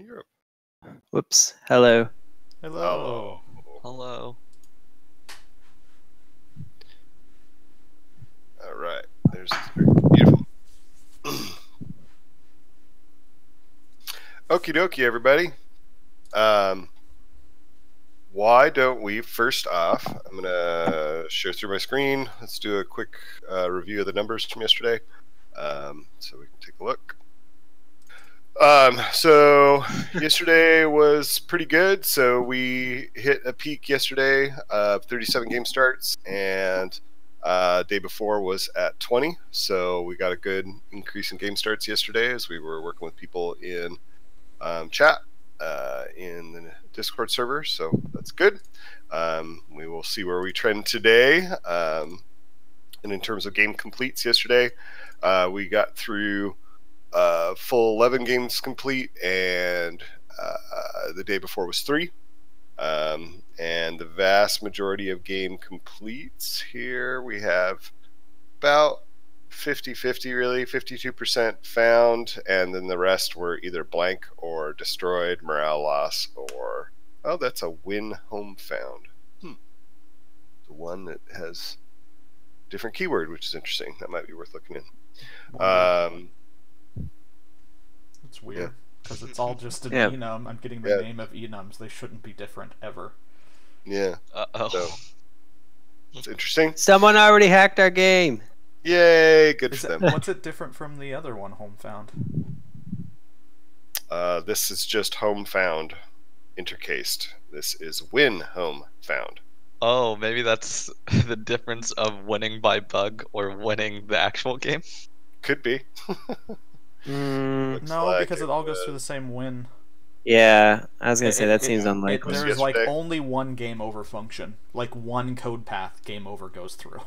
Europe. Whoops. Hello. Hello. Hello. All right. There's beautiful. Okie dokie, everybody. Um, why don't we first off? I'm gonna share through my screen. Let's do a quick uh, review of the numbers from yesterday, um, so we can take a look. Um, so yesterday was pretty good. So we hit a peak yesterday of 37 game starts, and uh, day before was at 20. So we got a good increase in game starts yesterday as we were working with people in um, chat uh, in the Discord server. So that's good. Um, we will see where we trend today. Um, and in terms of game completes yesterday, uh, we got through uh, full 11 games complete, and uh, the day before was three. Um, and the vast majority of game completes here, we have about 50 50, really, 52% found, and then the rest were either blank or destroyed, morale loss, or oh, that's a win home found. Hmm. The one that has different keyword, which is interesting. That might be worth looking in. Um, It's weird because it's all just an Yeah. enum. I'm getting the Yeah. name of enums. They shouldn't be different ever. yeah, Uh oh. So- it's interesting. Someone already hacked our game. Yay, good Is for it, them. what's it different from the other one, Home Found? Uh, this is just home found intercased. This is win home found. Oh, maybe that's the difference of winning by bug or winning the actual game. Could be. Mm, No, like because it all goes through the same win. yeah, I was gonna It- say that it- seems it- unlikely. There's like yesterday? only one game over function, like one code path game over goes through,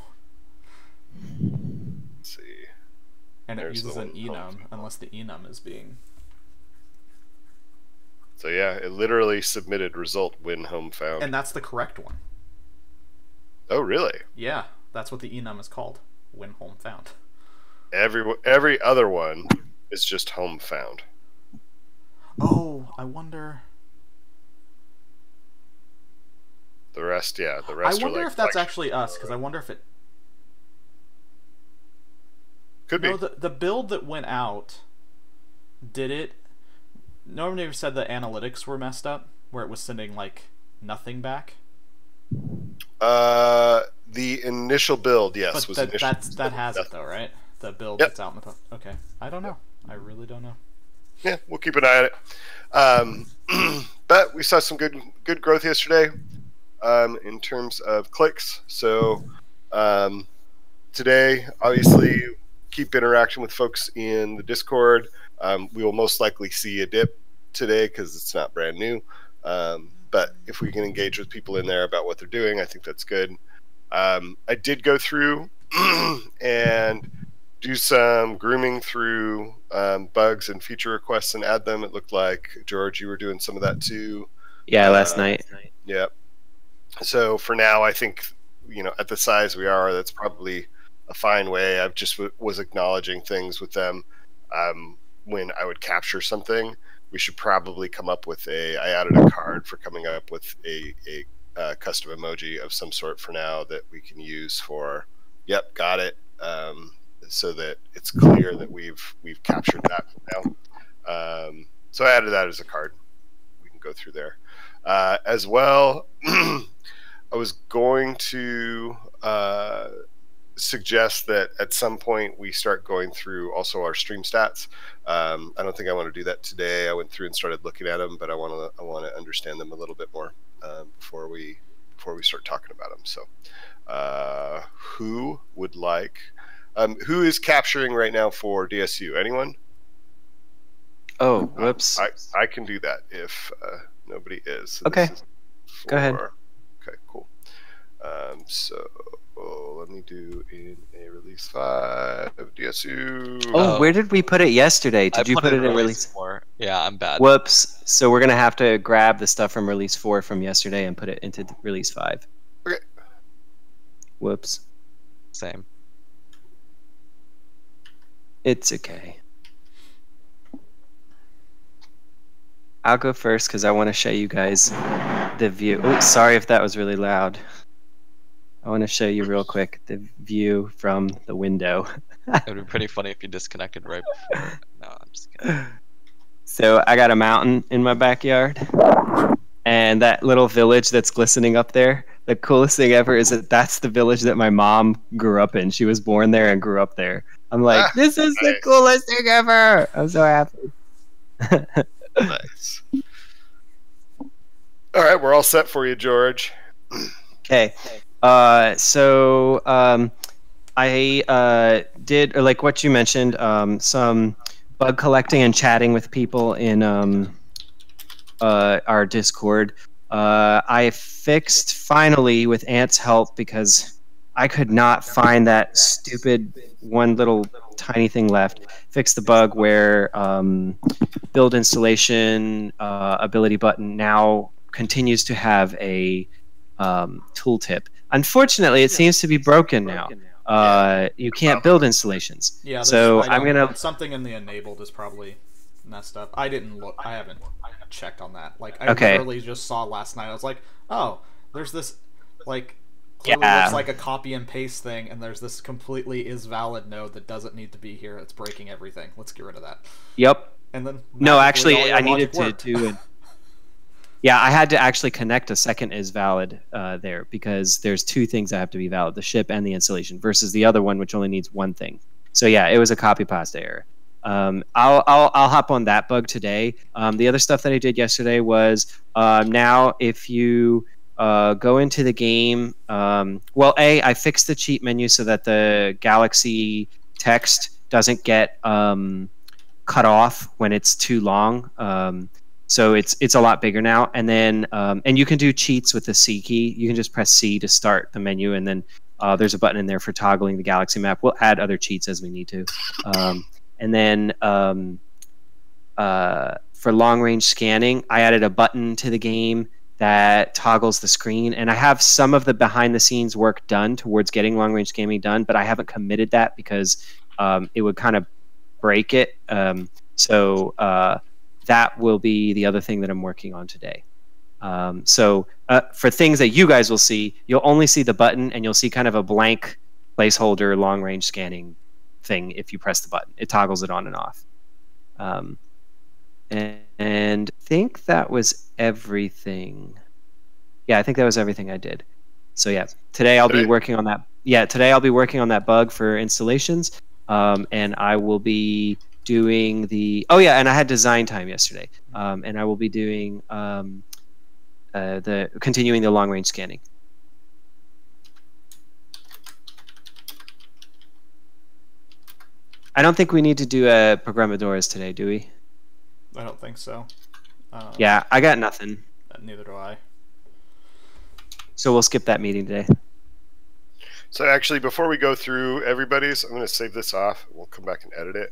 Let's see. and it There's the uses an enum unless the enum is being. So yeah, it literally submitted result win home found. And that's the correct one. oh really? Yeah, that's what the enum is called. Win home found. Every every other one is just home found. Oh, I wonder. The rest, yeah, the rest. I wonder like if that's actually us, because I wonder if it. could be. No, the the build that went out. Did it? Normally, ever said the analytics were messed up, where it was sending like nothing back. Uh, the initial build, yes, but was that initial. that's, that has it though, right? The build Yep. that's out in the. Okay, I don't know. I really don't know. yeah, we'll keep an eye on it. Um, but we saw some good good growth yesterday um, in terms of clicks. So um, today, obviously, keep interaction with folks in the Discord. Um, we will most likely see a dip today because it's not brand new. Um, but if we can engage with people in there about what they're doing, I think that's good. Um, I did go through and do some grooming through um, bugs and feature requests and add them. It looked like George, you were doing some of that too. Yeah, last Uh, night. Yeah. So for now, I think you know at the size we are, that's probably a fine way. I've just w- was acknowledging things with them um, when I would capture something. We should probably come up with a. I added a card for coming up with a a uh, custom emoji of some sort for now that we can use for. Yep, got it. Um, so that it's clear that we've we've captured that now. Um, so I added that as a card. We can go through there uh, as well. I was going to uh, suggest that at some point we start going through also our stream stats. Um, I don't think I want to do that today. I went through and started looking at them, but I want to I want to understand them a little bit more um, before we before we start talking about them. So, uh, who would like? Um, who is capturing right now for DSU? Anyone? Oh, whoops. I, I can do that if uh, nobody is. So Okay. is Go ahead. Okay, cool. Um, so oh, let me do in a release five of DSU. oh, Oh. where did we put it yesterday? Did I you put, put, it in release release? four. Yeah, I'm bad. Whoops. So we're gonna have to grab the stuff from release four from yesterday and put it into release five. Okay. Whoops. Same. It's okay. I'll go first because I want to show you guys the view. Oh, sorry if that was really loud. I want to show you real quick the view from the window. It would be pretty funny if you disconnected right before. No, I'm just kidding. So I got a mountain in my backyard, and that little village that's glistening up there. The coolest thing ever is that that's the village that my mom grew up in. She was born there and grew up there. I'm like, Ah, this is the coolest thing ever. I'm so happy. Nice. All right, we're all set for you, George. Okay. Uh, so um, I uh, did or like what you mentioned, um, some bug collecting and chatting with people in um, uh, our Discord. Uh, I fixed finally with Ant's help because I could not find that stupid one little tiny thing left. Fix the bug where um, build installation uh, ability button now continues to have a um, tooltip. Unfortunately, it seems to be broken now. Uh, you can't build installations. Yeah. So I'm gonna. something in the enabled is probably messed up. I didn't look. I haven't checked on that. Like I Okay. literally just saw last night. I was like, oh, there's this like. Clearly Yeah. looks like a copy and paste thing, and there's this completely is valid node that doesn't need to be here. It's breaking everything. Let's get rid of that. Yep. And then No, actually, I needed to do it. Yeah, I had to actually connect a second is valid uh, there because there's two things that have to be valid: the ship and the installation, versus the other one which only needs one thing. So yeah, it was a copy pasta error. Um, I'll, I'll I'll hop on that bug today. Um, the other stuff that I did yesterday was um, now if you uh, go into the game, um, well, a I fixed the cheat menu so that the Galaxy text doesn't get um, cut off when it's too long. Um, so it's it's a lot bigger now. And then um, and you can do cheats with the C key. You can just press C to start the menu, and then uh, there's a button in there for toggling the galaxy map. We'll add other cheats as we need to. Um, and then um, uh, for long range scanning, I added a button to the game that toggles the screen. And I have some of the behind the scenes work done towards getting long range scanning done, but I haven't committed that because um, it would kind of break it. Um, so uh, that will be the other thing that I'm working on today. Um, so uh, for things that you guys will see, you'll only see the button and you'll see kind of a blank placeholder long range scanning thing if you press the button. It toggles it on and off. Um, and, I think that was everything. Yeah, I think that was everything I did. So yeah, today I'll be working on that. Yeah, today I'll be working on that bug for installations, um, and I will be doing the. Oh yeah, and I had design time yesterday, um, and I will be doing um, uh, the continuing the long range scanning. I don't think we need to do a programadores today, do we? I don't think so. Um, Yeah, I got nothing. Neither do I. So we'll skip that meeting today. So actually, before we go through everybody's, I'm going to save this off. We'll come back and edit it.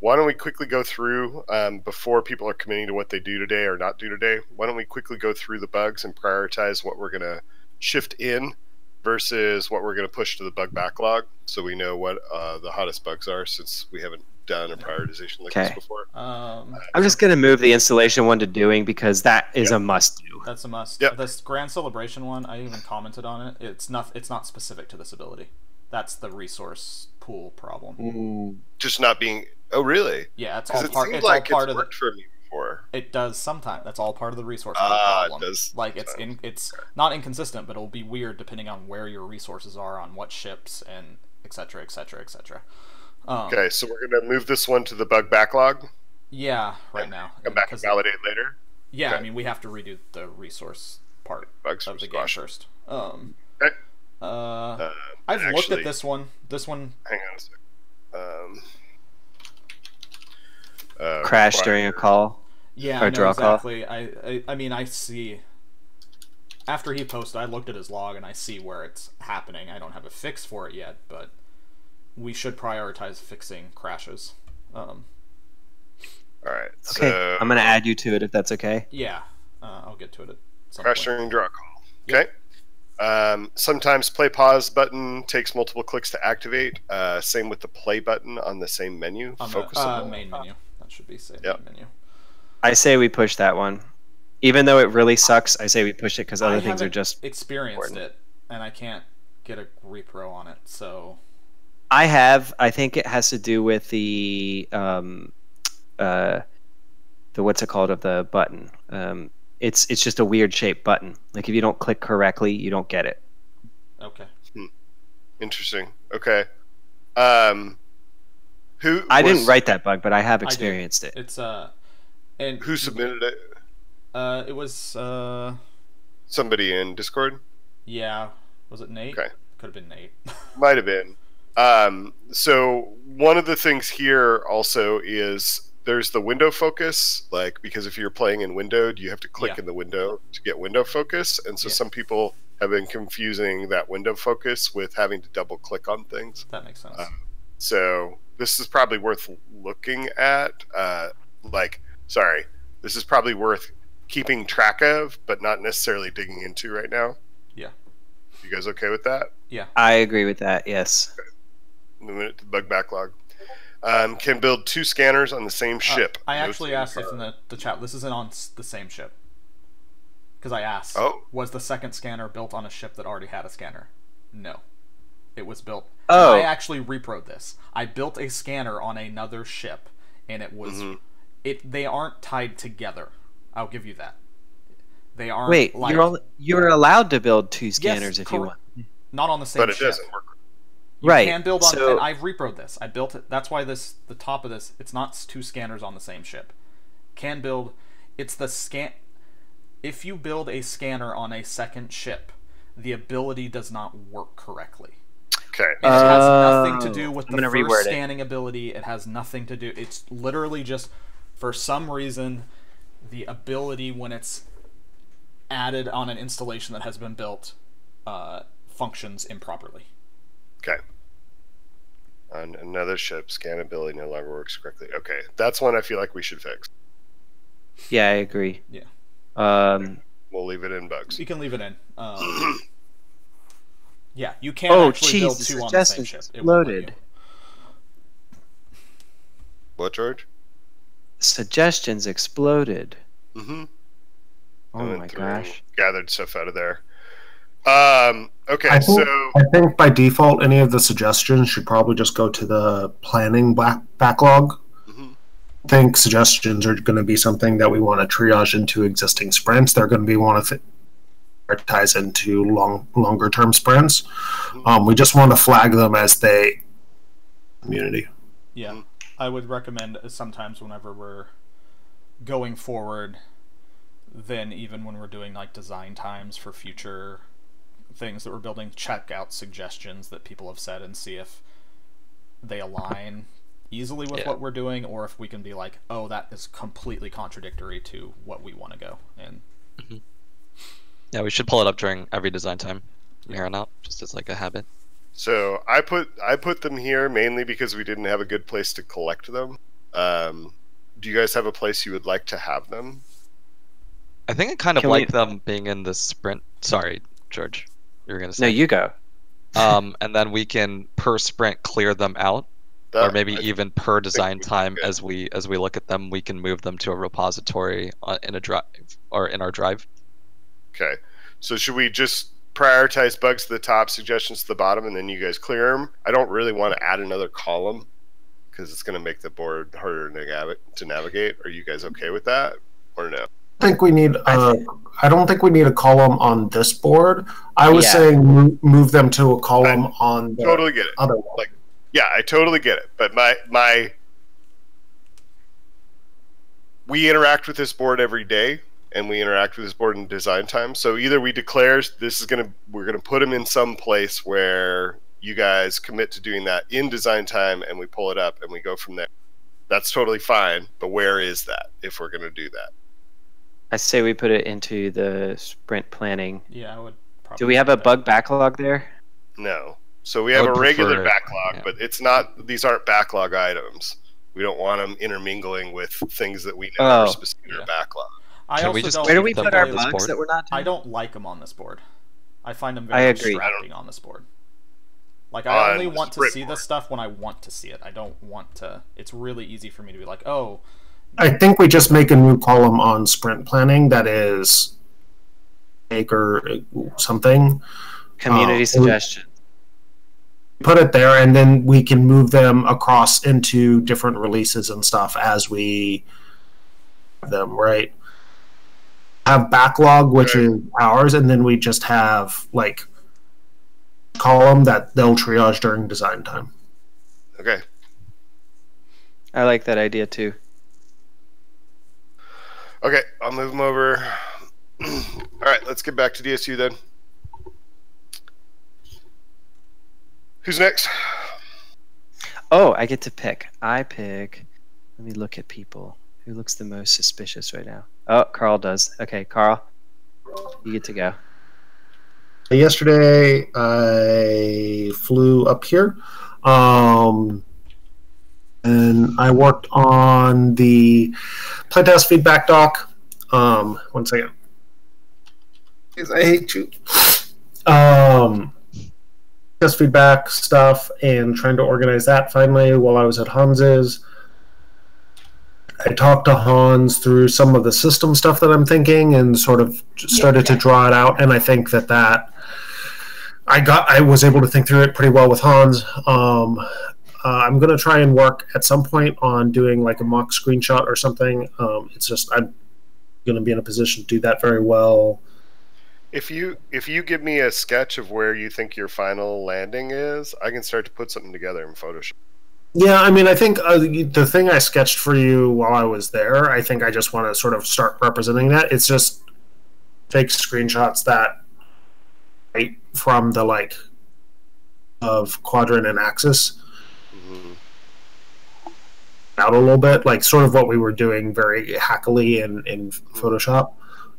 Why don't we quickly go through um, before people are committing to what they do today or not do today? Why don't we quickly go through the bugs and prioritize what we're going to shift in versus what we're going to push to the bug backlog, so we know what uh, the hottest bugs are since we haven't done a prioritization like Okay. this before. Um, I'm just gonna move the installation one to doing because that is a must do. that's a must. Yep. This grand celebration one, I even commented on it. It's not. It's not specific to this ability. That's the resource pool problem. Just not being. Oh, really? Yeah, it's all it part. It's like all it's part of the. worked for me before. It does sometimes. That's all part of the resource pool Ah, it problem. does Like it's in. It's not inconsistent, but it'll be weird depending on where your resources are, on what ships, and etc. etc. etc. Um, Okay, so we're going to move this one to the bug backlog. Yeah, right and now. Come back and validate later. Yeah, I mean we have to redo the resource part Bugs of from the game squash. first. Um, Okay. uh, Uh, I've looked at this one. This one, hang on a sec. Um, uh, Crash require- during a call. yeah, Or I know draw call. exactly. I, I, I mean, I see. After he posted, I looked at his log and I see where it's happening. I don't have a fix for it yet, but we should prioritize fixing crashes. Um, All right. Okay, I'm gonna add you to it if that's okay. yeah, uh, I'll get to it at some crash point. during draw call. Okay. Um, sometimes play pause button takes multiple clicks to activate. Uh, same with the play button on the same menu. on the uh, on main menu. That should be say Yep. menu. I say we push that one. Even though it really sucks, I say we push it because other I things are just. experienced important. it, and I can't get a repro on it. So I have. I think it has to do with the um, uh, the what's it called of the button. Um, it's it's just a weird shaped button. Like if you don't click correctly, you don't get it. okay, Interesting. Okay. Um, who? I was- didn't write that bug, but I have did. experienced it. it's uh, and Who submitted it? uh, it was uh, Somebody in Discord. yeah, was it Nate? Okay. Could have been Nate. Might have been. Um, so one of the things here also is there's the window focus, like because if you're playing in windowed, you have to click Yeah. in the window to get window focus, and so Yeah. some people have been confusing that window focus with having to double click on things. that makes sense. Uh, So this is probably worth looking at. Uh, like, sorry, this is probably worth keeping track of, but not necessarily digging into right now. Yeah. You guys okay with that? Yeah. I agree with that. Yes. Moving it to the bug backlog. Um, can build two scanners on the same Uh, ship. I No actually team asked if in the, the chat this isn't on the same ship. Because I asked, Oh. was the second scanner built on a ship that already had a scanner? No. It was built. Oh. I actually reproed this. I built a scanner on another ship, and it was. Mhm. It. They aren't tied together. I'll give you that. They aren't. Wait, like, you're only, you're allowed to build two scanners if you correct. want. not on the same But it ship. doesn't work. You Right, can build on. so- and I've reproed this. I built it. That's why this the top of this. It's not two scanners on the same ship. Can build. It's the scan. If you build a scanner on a second ship, the ability does not work correctly. Okay. And it has nothing to Oh, do with the first reword it. scanning ability. It has nothing to do. It's literally just for some reason the ability when it's added on an installation that has been built uh, functions improperly. Okay. On another ship, scan ability no longer works correctly. Okay, that's one I feel like we should fix. Yeah, I agree. Yeah. Um, We'll leave it in bugs. You can leave it in. Um, yeah, you can oh, actually build jeez, the two on the same suggestions ship. It won't let exploded. you. What, George? Suggestions exploded. Mm-hmm. Oh my gosh. Gathered stuff out of there. Um. Okay. I think, So I think by default, any of the suggestions should probably just go to the planning back- backlog. Mhm. I think suggestions are going to be something that we want to triage into existing sprints. They're going to be one of it ties into long longer term sprints. Um, we just want to flag them as they community. Yeah, Mhm. I would recommend uh, sometimes whenever we're going forward, then even when we're doing like design times for future things that we're building, check out suggestions that people have said and see if they align easily with Yeah. what we're doing or if we can be like, oh, that is completely contradictory to what we want to go. And Yeah, we should pull it up during every design time from here on out, just as like a habit. So I put I put them here mainly because we didn't have a good place to collect them. Um, do you guys have a place you would like to have them? I think I kind of Can we- like them being in the sprint. Sorry, George, you were gonna No, say. you go. um, and then we can per sprint clear them out, or maybe I- even per design time good. as we as we look at them, we can move them to a repository uh, in a drive or in our drive. Okay. So should we just prioritize bugs to the top, suggestions to the bottom, and then you guys clear them? I don't really want to add another column because it's going to make the board harder to navigate. To navigate. Are you guys okay with that, or no? I think we need. Uh, I don't think we need a column on this board. I was Yeah. saying move, move them to a column on the Totally get it. other one. Like, yeah, I totally get it. But my my we interact with this board every day, and we interact with this board in design time. So either we declare this is gonna we're gonna put them in some place where you guys commit to doing that in design time, and we pull it up and we go from there. That's totally fine. But where is that if we're gonna do that? I say we put it into the sprint planning. yeah, I would probably. Do we have a bug backlog there? No. So we have a regular backlog, yeah. but it's not. These aren't backlog items. We don't want them intermingling with things that we know are Oh. specific in Yeah. our backlog. I Can also we just don't. Where do we put our bugs board? that we're not doing? I don't like them on this board. I find them very distracting on this board. Like I On only want to see board. this stuff when I want to see it. I don't want to. It's really easy for me to be like, oh, I think we just make a new column on sprint planning that is acre something. Community Oh, suggestions. Put it there, and then we can move them across into different releases and stuff as we have them. Right. Have backlog, which Right. is ours, and then we just have like column that they'll triage during design time. Okay. I like that idea too. Okay, I'll move them over. All right, let's get back to DSU then. Who's next? Oh, I get to pick. I pick. Let me look at people. Who looks the most suspicious right now? Oh, Carl does. Okay, Carl, you get to go. Yesterday, I flew up here, um, and I worked on the playtest feedback doc. Um, one second. Please, I hate you. Um, test feedback stuff and trying to organize that finally while I was at Hans's. I talked to Hans through some of the system stuff that I'm thinking and sort of started to draw it out. And I think that that I got I was able to think through it pretty well with Hans. Um, uh, I'm gonna try and work at some point on doing like a mock screenshot or something. Um, it's just I'm gonna be in a position to do that very well. If you if you give me a sketch of where you think your final landing is, I can start to put something together in Photoshop. Yeah, I mean, I think uh, the thing I sketched for you while I was there, I think I just want to sort of start representing that. It's just take screenshots that right from the like of quadrant and axis. Out a little bit, like sort of what we were doing very hackily in in Photoshop.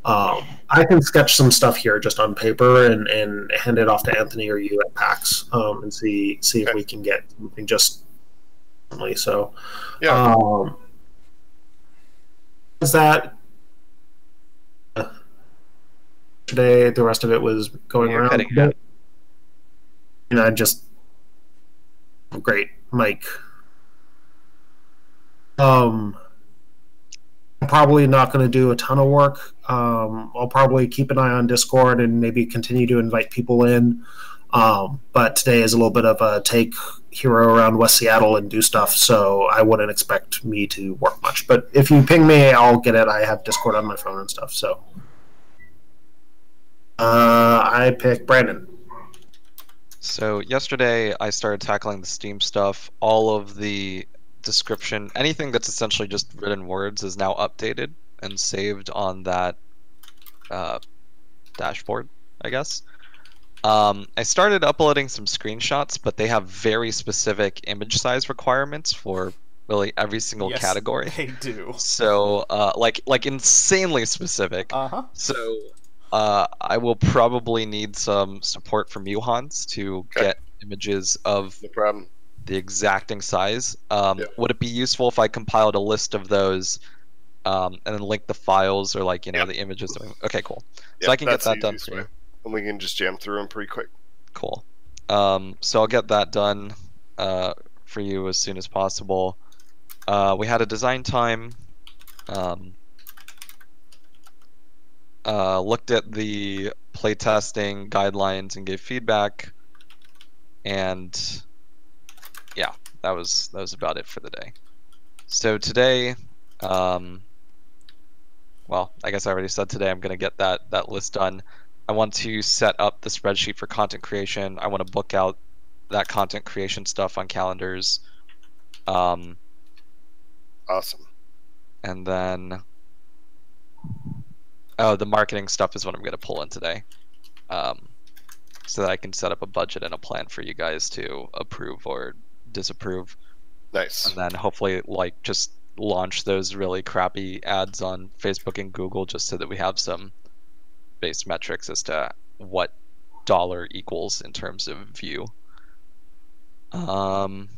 Um, I can sketch some stuff here just on paper and, and hand it off to Anthony or you at PAX um, and see see if we can get something just so. Yeah. Um, is that today? The rest of it was going You're around. And I just great, Mike. Um, I'm probably not going to do a ton of work. Um, I'll probably keep an eye on Discord and maybe continue to invite people in. Um, but today is a little bit of a take hero around West Seattle and do stuff, so I wouldn't expect me to work much. But if you ping me, I'll get it. I have Discord on my phone and stuff. So uh, I pick Brandon. So yesterday I started tackling the Steam stuff. All of the description, anything that's essentially just written words, is now updated and saved on that uh, dashboard, I guess. Um, I started uploading some screenshots, but they have very specific image size requirements for really every single Yes, category. They do. So, uh, like, like insanely specific. Uh huh. So, uh, I will probably need some support from you, Hans, to Okay. get images of No problem. The exacting size. Um, Yeah. Would it be useful if I compiled a list of those um, and then link the files or like you know Yeah. the images? Okay, cool. Yeah, so I can get that done for you. And we can just jam through them pretty quick. Cool. Um, so I'll get that done uh, for you as soon as possible. Uh, we had a design time. Um, uh, looked at the playtesting guidelines and gave feedback. And that was that was about it for the day. So today, um, well, I guess I already said today I'm gonna get that that list done. I want to set up the spreadsheet for content creation. I want to book out that content creation stuff on calendars. Um, Awesome. and then, oh, the marketing stuff is what I'm going to pull in today. Um, so that I can set up a budget and a plan for you guys to approve or disapprove. Nice. And then hopefully, like, just launch those really crappy ads on Facebook and Google just so that we have some base metrics as to what dollar equals in terms of view. Um,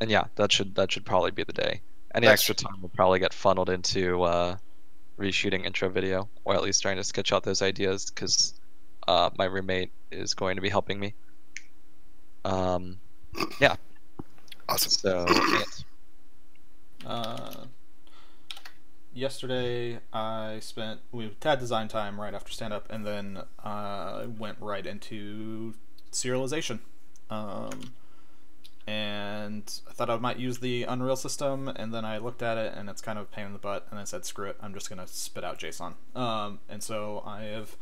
and yeah, that should that should probably be the day. Any extra time will probably get funneled into uh, reshooting intro video, or at least trying to sketch out those ideas, because uh, my roommate is going to be helping me. Um, Awesome. so, Ant, Uh, yesterday I spent we had design time right after stand up, and then uh, went right into serialization. Um, and I thought I might use the Unreal system, and then I looked at it, and it's kind of a pain in the butt, and I said, screw it, I'm just gonna spit out JSON. Um, and so I have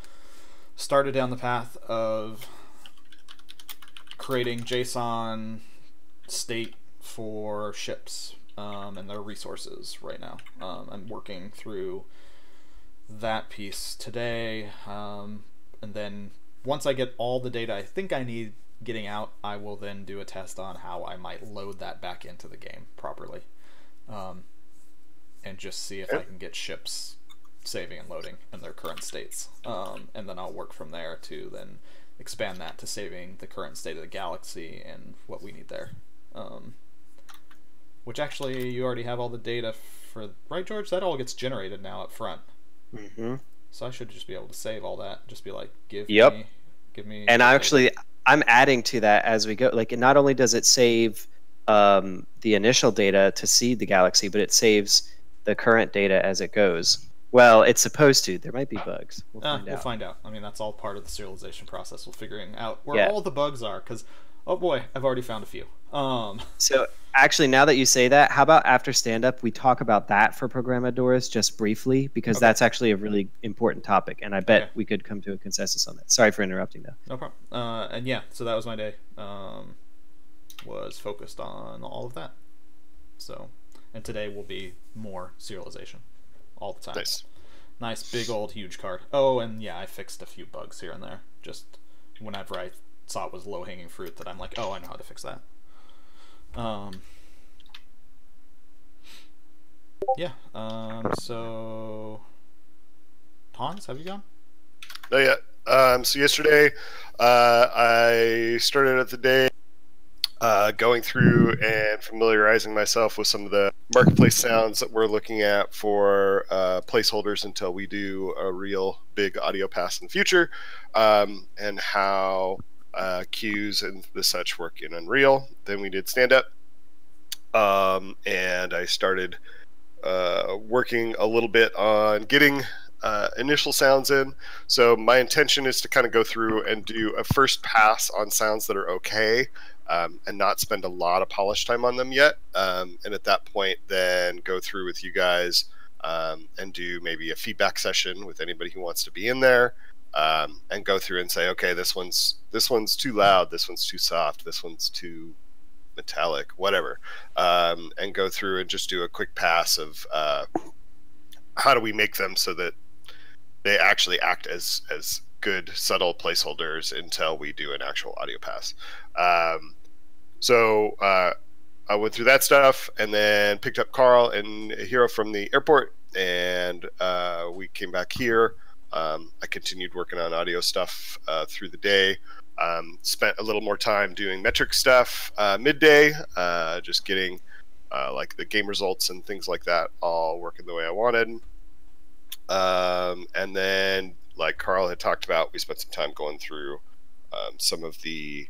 started down the path of creating JSON state for ships um, and their resources right now. Um, I'm working through that piece today, um, and then once I get all the data I think I need getting out, I will then do a test on how I might load that back into the game properly, um, and just see if I can get ships saving and loading in their current states, um, and then I'll work from there to then expand that to saving the current state of the galaxy and what we need there. Um, which actually, you already have all the data for right, George. That all gets generated now up front. Mm-hmm. So I should just be able to save all that. Just be like, give Yep. me, give me. And I actually, I'm adding to that as we go. Like, not only does it save um, the initial data to seed the galaxy, but it saves the current data as it goes. Well, it's supposed to. There might be bugs. We'll Uh, find we'll out. find out. I mean, that's all part of the serialization process. We're figuring out where Yeah. all the bugs are. Because, oh boy, I've already found a few. Um, So, actually, now that you say that, how about after stand up, we talk about that for Programadores just briefly, because Okay. that's actually a really important topic. And I bet Okay. we could come to a consensus on that. Sorry for interrupting, though. no problem. Uh, and yeah, so that was my day. Um, was focused on all of that. So, and today will be more serialization, all the time. Nice. Nice big old huge card. Oh, and yeah, I fixed a few bugs here and there. Just whenever I saw it was low hanging fruit, that I'm like, oh, I know how to fix that. Um. Yeah. Um. So. Hans, have you gone? No, yet. Um, so yesterday, uh, I started out the day uh, going through and familiarizing myself with some of the marketplace sounds that we're looking at for uh, placeholders until we do a real big audio pass in the future, um, and how uh, cues and the such work in Unreal. Then we did stand up, um, and I started uh, working a little bit on getting uh, initial sounds in. So my intention is to kind of go through and do a first pass on sounds that are okay, um, and not spend a lot of polish time on them yet. Um, and at that point, then go through with you guys um, and do maybe a feedback session with anybody who wants to be in there, um, and go through and say, okay, this one's this one's too loud, this one's too soft, this one's too metallic, whatever, um, and go through and just do a quick pass of uh, how do we make them so that they actually act as as good subtle placeholders until we do an actual audio pass. Um, so uh, I went through that stuff and then picked up Carl and Hero from the airport, and uh, we came back here. Um, I continued working on audio stuff uh, through the day. Um, spent a little more time doing metric stuff uh, midday, uh, just getting uh, like the game results and things like that all working the way I wanted. Um, and then, like Carl had talked about, we spent some time going through um, some of the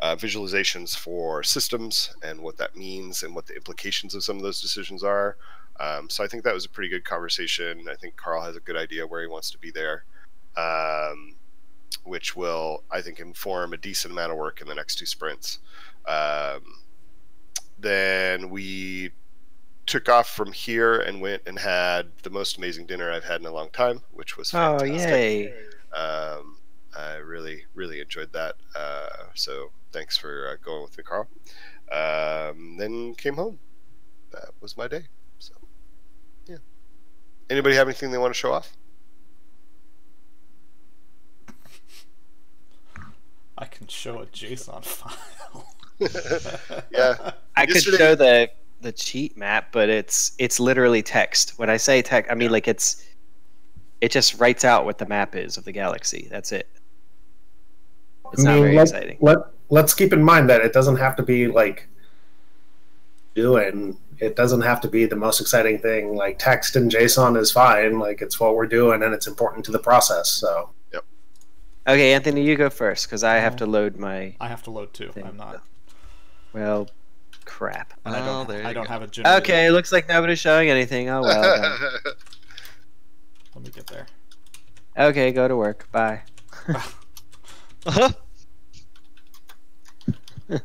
uh, visualizations for systems and what that means and what the implications of some of those decisions are. Um, so I think that was a pretty good conversation. I think Carl has a good idea where he wants to be there, um, which will, I think, inform a decent amount of work in the next two sprints. Um, then we took off from here and went and had the most amazing dinner I've had in a long time, which was Oh, fantastic. yay. Um, I really, really enjoyed that. Uh, so thanks for uh, going with me, Carl. Um, then came home. That was my day. So, yeah. Anybody have anything they want to show off? I can show a JSON file. yeah. I could show the the cheat map, but it's it's literally text. When I say text, I mean like it's it just writes out what the map is of the galaxy. That's it. It's not very let, exciting. Let, let's keep in mind that it doesn't have to be like doing it doesn't have to be the most exciting thing like text and json is fine like it's what we're doing and it's important to the process so Yep. Okay, Anthony, you go first because I have uh-huh. to load my. I have to load too. Thing. I'm not. Well, crap. And I Oh, don't. there I don't have a generator. Okay, looks like nobody's showing anything. Oh well. Let me get there. Okay, go to work. Bye. Uh-huh.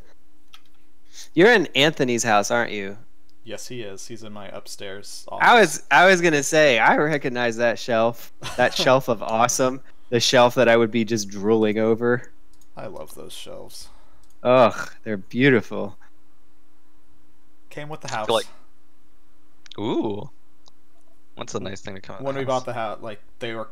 You're in Anthony's house, aren't you? Yes, he is. He's in my upstairs. Office. I was I was gonna say I recognize that shelf, that shelf of awesome, the shelf that I would be just drooling over. I love those shelves. Ugh, they're beautiful. Came with the house. like- Ooh. What's a nice thing to come in when the we house? bought the house, like they were,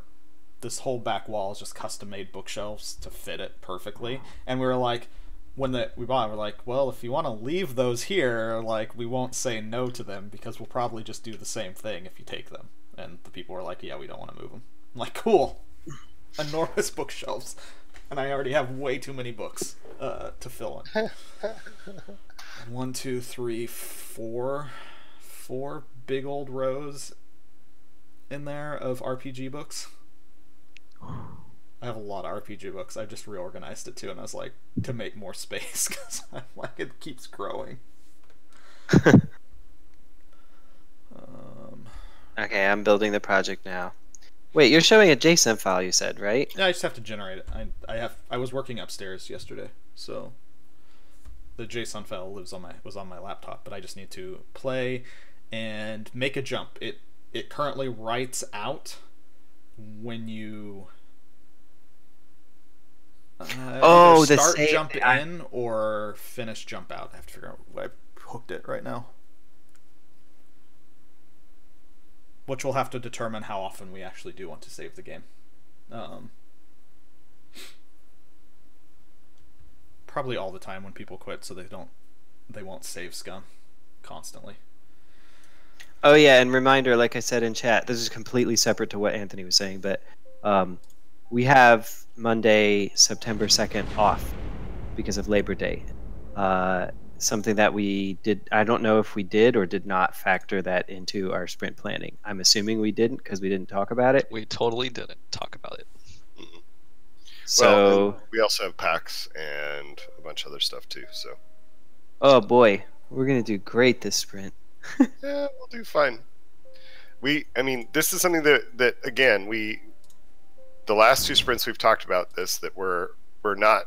this whole back wall is just custom made bookshelves to fit it perfectly. And we were like, when the we bought, it, we're like, well, if you want to leave those here, like we won't say no to them because we'll probably just do the same thing if you take them. And the people were like, yeah, we don't want to move them. I'm like, cool, enormous bookshelves, and I already have way too many books uh, to fill in. One, two, three, four, four big old rows in there of RPG books. I have a lot of RPG books. I just reorganized it too, and I was like to make more space because I'm like it keeps growing. um, Okay, I'm building the project now. Wait, you're showing a JSON file, you said, right? yeah, I just have to generate it. I I have I was working upstairs yesterday, so the JSON file lives on my was on my laptop, but I just need to play and make a jump. It it currently writes out when you uh, Oh, the start save- jump I- in or finish jump out. I have to figure out where I hooked it right now. Which will have to determine how often we actually do want to save the game. Um, probably all the time when people quit, so they don't, they won't save scum constantly. Oh yeah, and reminder, like I said in chat, this is completely separate to what Anthony was saying, but um, we have Monday, September second off because of Labor Day. Uh, something that we did. I don't know if we did or did not factor that into our sprint planning. I'm assuming we didn't because we didn't talk about it. We totally didn't talk about it. So, well, we also have PAX and a bunch of other stuff too. So oh boy, we're gonna do great this sprint. yeah, we'll do fine. We, I mean, this is something that that again we, the last two sprints we've talked about this that we're we're not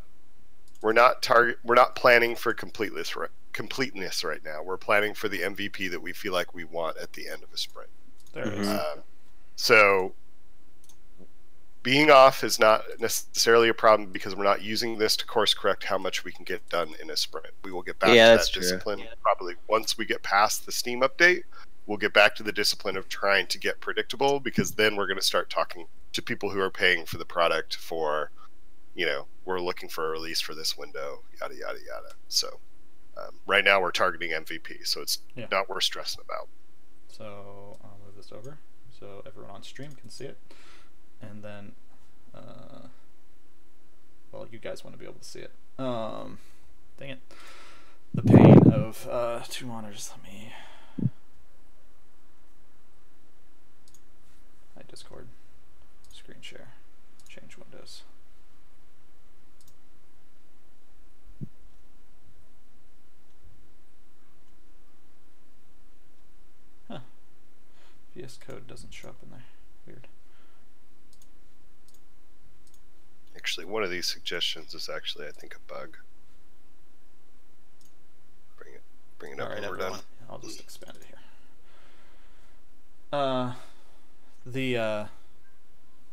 we're not target we're not planning for completeness right, completeness right now. We're planning for the MVP that we feel like we want at the end of a sprint. There it is. Mhm. Um, so being off is not necessarily a problem because we're not using this to course correct how much we can get done in a sprint. We will get back Yeah, to that's that true. discipline probably once we get past the Steam update. We'll get back to the discipline of trying to get predictable because then we're going to start talking to people who are paying for the product for, you know, we're looking for a release for this window, yada yada yada. So um, right now we're targeting MVP, so it's Yeah. not worth stressing about. So I'll move this over so everyone on stream can see it. And then, uh, well, you guys want to be able to see it. Um, dang it. The pain of uh, two monitors. Let me. Hi, Discord. Screen share. Change windows. Huh. VS Code doesn't show up in there. Weird. Actually, one of these suggestions is actually, I think, a bug. Bring it, bring it up All right, when we're everyone. done. I'll just expand it here. Uh, the uh,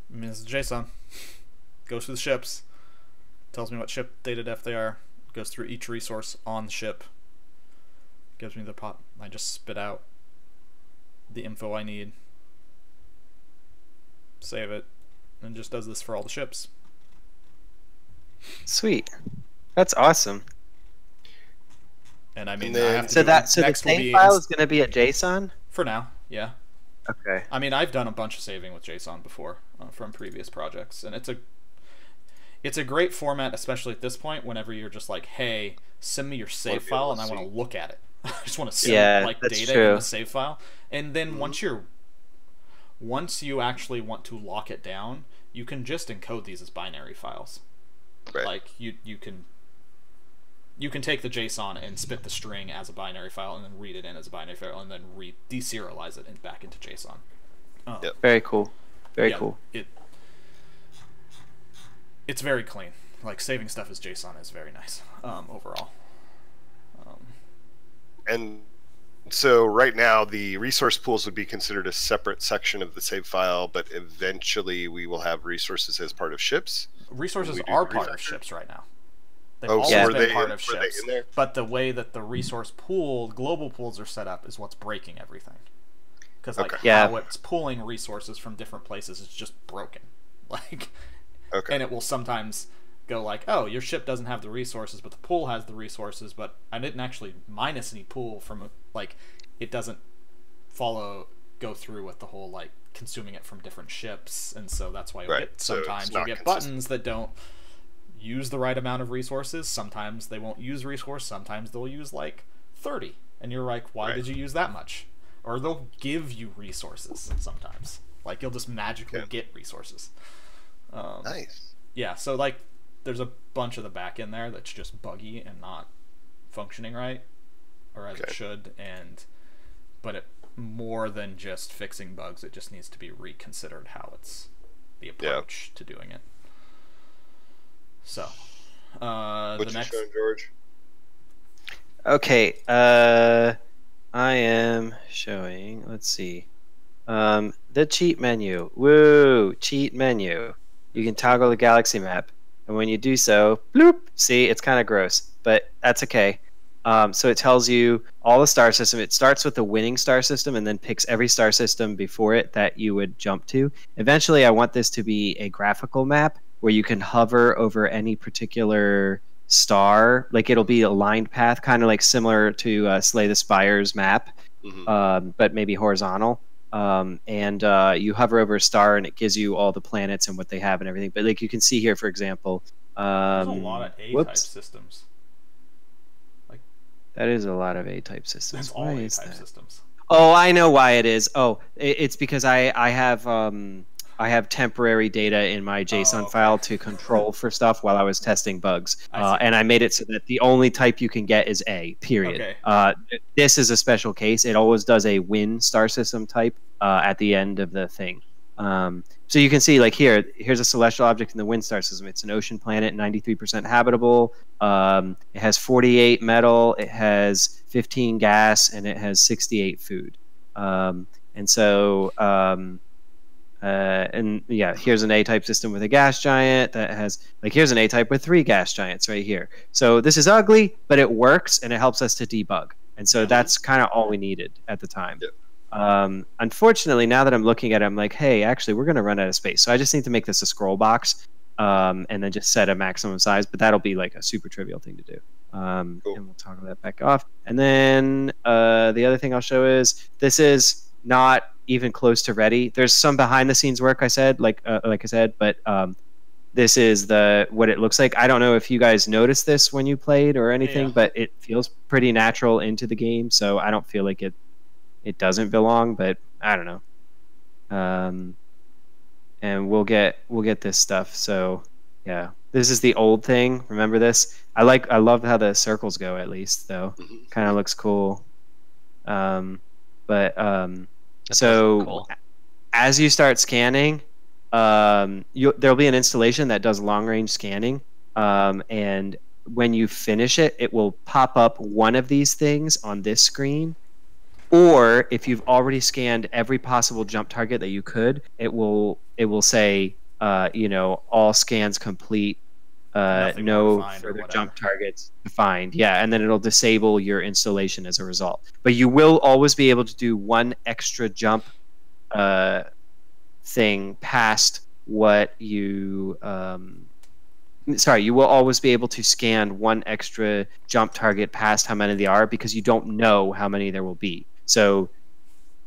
Ms. JSON goes through the ships, tells me what ship data def they are, goes through each resource on the ship, gives me the pot. I just spit out the info I need, save it, and just does this for all the ships. Sweet, that's awesome. And I mean, And I then- have to So do- that so the next save file is gonna be a JSON. for now. Yeah. Okay. I mean, I've done a bunch of saving with JSON before uh, from previous projects, and it's a it's a great format, especially at this point. Whenever you're just like, "Hey, send me your save file," and I want to look at it. I just want to see Yeah, like that's data in true. the save file, and then once you're once you actually want to lock it down, you can just encode these as binary files. Right. Like you you can you can take the JSON and spit the string as a binary file, and then read it in as a binary file, and then re deserialize it and back into JSON. Oh. Yep. Very cool. Very yeah, cool. It it's very clean. Like saving stuff as JSON is very nice um, overall. Um, And so right now, the resource pools would be considered a separate section of the save file, but eventually we will have resources as part of ships. Resources are the part of ships right now. They've Oh, always so were been they part in- of ships, but the way that the resource pool, global pools are set up, is what's breaking everything. Because like Okay. Yeah. how it's pulling resources from different places is just broken. Like, Okay. and it will sometimes go like, oh, your ship doesn't have the resources, but the pool has the resources, but I didn't actually minus any pool from like, it doesn't follow go through with the whole like consuming it from different ships, and so that's why you'll Right, get so sometimes you'll get consistent. buttons that don't use the right amount of resources. Sometimes they won't use resource. Sometimes they'll use like thirty, and you're like, why Right. did you use that much? Or they'll give you resources sometimes. Like you'll just magically Okay. get resources. Um, nice. yeah, so like there's a bunch of the back end there that's just buggy and not functioning right, or as it should, and but it more than just fixing bugs, it just needs to be reconsidered how it's the approach to doing it. So, uh, What the you next showing, George? Okay, uh, I am showing. Let's see, um, the cheat menu. Woo! Cheat menu. You can toggle the galaxy map, and when you do so, bloop. See, it's kind of gross, but that's okay. Um, so it tells you all the star system. It starts with the winning star system and then picks every star system before it that you would jump to. Eventually, I want this to be a graphical map where you can hover over any particular star. Like it'll be a lined path, kind of like similar to uh, Slay the Spire's map, Mhm. um, but maybe horizontal. Um, and uh, you hover over a star, and it gives you all the planets and what they have and everything. But like you can see here, for example, um, there's a lot of A type systems. That is a lot of A-type systems. There's all Why A-type systems. Oh, I know why it is. Oh, it's because I I have um I have temporary data in my JSON Oh, okay. file to control for stuff while I was testing bugs, I uh, and I made it so that the only type you can get is A. Period. Okay. Uh, this is a special case. It always does a win star system type uh, at the end of the thing. Um, so you can see, like here, here's a celestial object in the wind star system. It's an ocean planet, 93% habitable. Um, it has 48 metal, it has 15 gas, and it has 68 food. Um, and so, um, uh, and yeah, here's an A-type system with a gas giant that has, like, here's an A-type with three gas giants right here. So this is ugly, but it works and it helps us to debug. And so that's kind of all we needed at the time. Yep. Um, unfortunately, now that I'm looking at it, I'm like, hey, actually, we're going to run out of space. So I just need to make this a scroll box um, and then just set a maximum size. But that'll be like a super trivial thing to do. Um, Cool. And we'll toggle that back off. And then uh, the other thing I'll show is this is not even close to ready. There's some behind the scenes work I said, like uh, like I said, but um, this is the what it looks like. I don't know if you guys noticed this when you played or anything, Yeah. but it feels pretty natural into the game. So I don't feel like it it doesn't belong, but I don't know. Um, and we'll get we'll get this stuff. So yeah, this is the old thing. Remember this? I like I love how the circles go. At least though, Mhm. kind of looks cool. Um, but um, so cool. as you start scanning, um, you, there'll be an installation that does long range scanning. Um, and when you finish it, it will pop up one of these things on this screen. Or if you've already scanned every possible jump target that you could, it will it will say, uh, you know, all scans complete. Uh, no further jump targets defined. Yeah, and then it'll disable your installation as a result. But you will always be able to do one extra jump uh, thing past what you um, sorry you will always be able to scan one extra jump target past how many there are because you don't know how many there will be so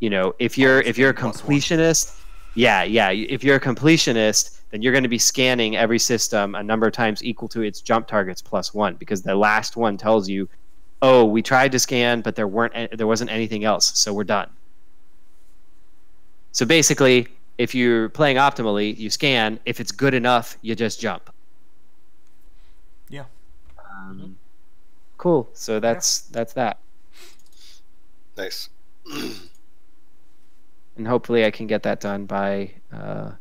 you know if you're if you're a scan plus one. completionist yeah yeah if you're a completionist then you're going to be scanning every system a number of times equal to its jump targets plus one because the last one tells you oh we tried to scan but there weren't there wasn't anything else so we're done so basically, if you're playing optimally, you scan. If it's good enough, you just jump. Yeah. Um, cool. So that's that's that. Nice. and hopefully I can get that done by. Uh,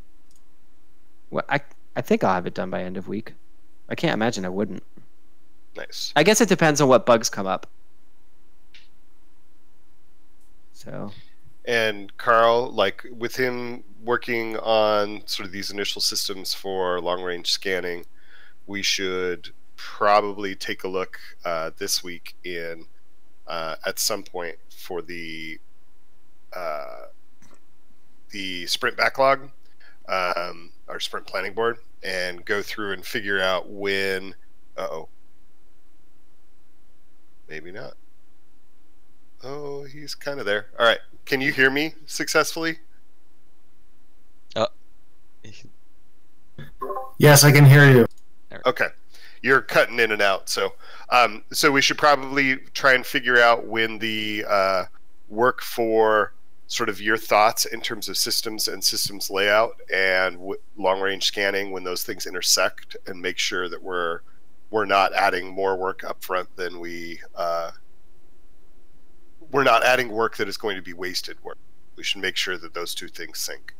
well, I I think I'll have it done by end of week. I can't imagine I wouldn't. Nice. I guess it depends on what bugs come up. So And Carl, like with him working on sort of these initial systems for long range scanning, we should probably take a look uh, this week in uh, at some point for the uh, the sprint backlog, um, our sprint planning board, and go through and figure out when. Uh oh. Maybe not. Oh, he's kind of there. All right. Can you hear me successfully? Yes, I can hear you. Okay. You're cutting in and out. So, um, so we should probably try and figure out when the uh, work for sort of your thoughts in terms of systems and systems layout and w- long range scanning when those things intersect and make sure that we're we're not adding more work up front than we uh, we're not adding work that is going to be wasted work. We should make sure that those two things sync.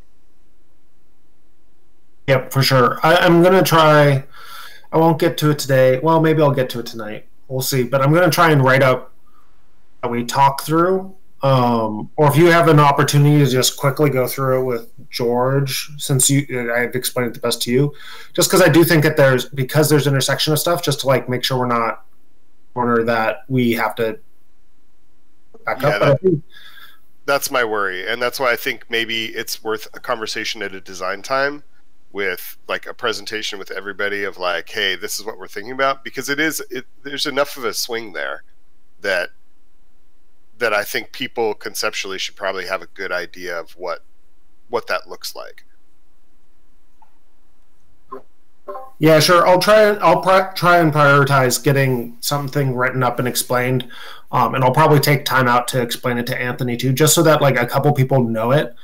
Yep, for sure. I, I'm gonna try. I won't get to it today. Well, maybe I'll get to it tonight. We'll see. But I'm gonna try and write up how we talk through. Um, or if you have an opportunity to just quickly go through it with George, since you I've explained it the best to you, just because I do think that there's because there's intersection of stuff, just to like make sure we're not corner that we have to back Yeah, up. Think that's my worry and that's why i think maybe it's worth a conversation at a design time with like a presentation with everybody of like hey this is what we're thinking about because it is it, there's enough of a swing there that that i think people conceptually should probably have a good idea of what what that looks like Yeah, sure. I'll try. I'll try and prioritize getting something written up and explained, um, and I'll probably take time out to explain it to Anthony too, just so that like a couple people know it.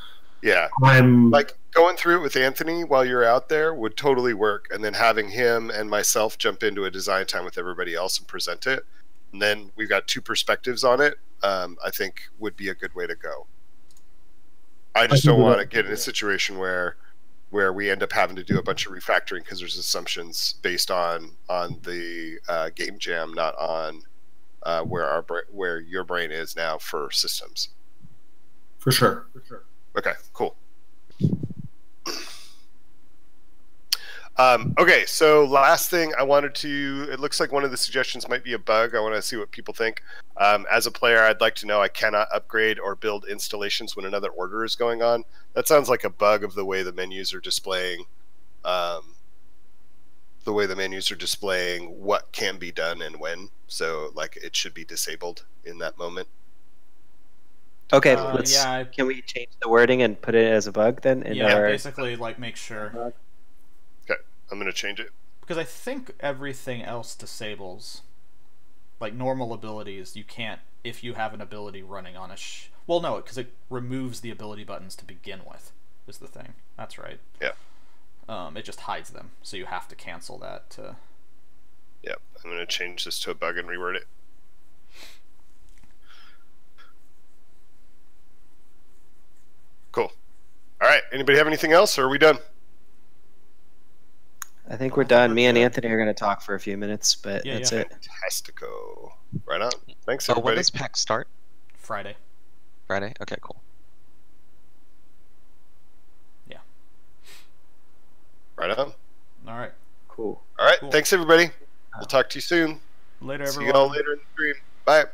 yeah I'm like going through it with anthony while you're out there would totally work and then having him and myself jump into a design time with everybody else and present it and then we've got two perspectives on it um, i think would be a good way to go i just can don't want to get in a situation where where we end up having to do a bunch of refactoring because there's assumptions based on on the uh, game jam not on uh, where our bra- where your brain is now for systems for sure. For sure. Okay, cool. Um, okay, so last thing I wanted to, it looks like one of the suggestions might be a bug. I want to see what people think. Um, as a player, I'd like to know I cannot upgrade or build installations when another order is going on. That sounds like a bug of the way the menus are displaying, um, the way the menus are displaying what can be done and when. So, like, it should be disabled in that moment. okay, Uh, let's. yeah, I- Can we change the wording and put it as a bug then? In yeah, our, basically like make sure I'm going to change it. because I think everything else disables like normal abilities. You can't if you have an ability running on a sh- well, no, because it removes the ability buttons to begin with. Is the thing. That's right. Yeah. Um, it just hides them, so you have to cancel that to. Yep, I'm going to change this to a bug and reword it. Cool. All right. Anybody have anything else, or are we done? I think we're done. Me and Anthony are going to talk for a few minutes, but Yeah, that's yeah. it. Fantastico. Right on. Thanks, everybody. Oh, when everybody. does PAX start? Friday. Friday? Okay, cool. Yeah. Right on. All right. Cool. All right. Cool. Thanks, everybody. We'll uh-huh. talk to you soon. Later, See everyone. you all later in the stream. Bye.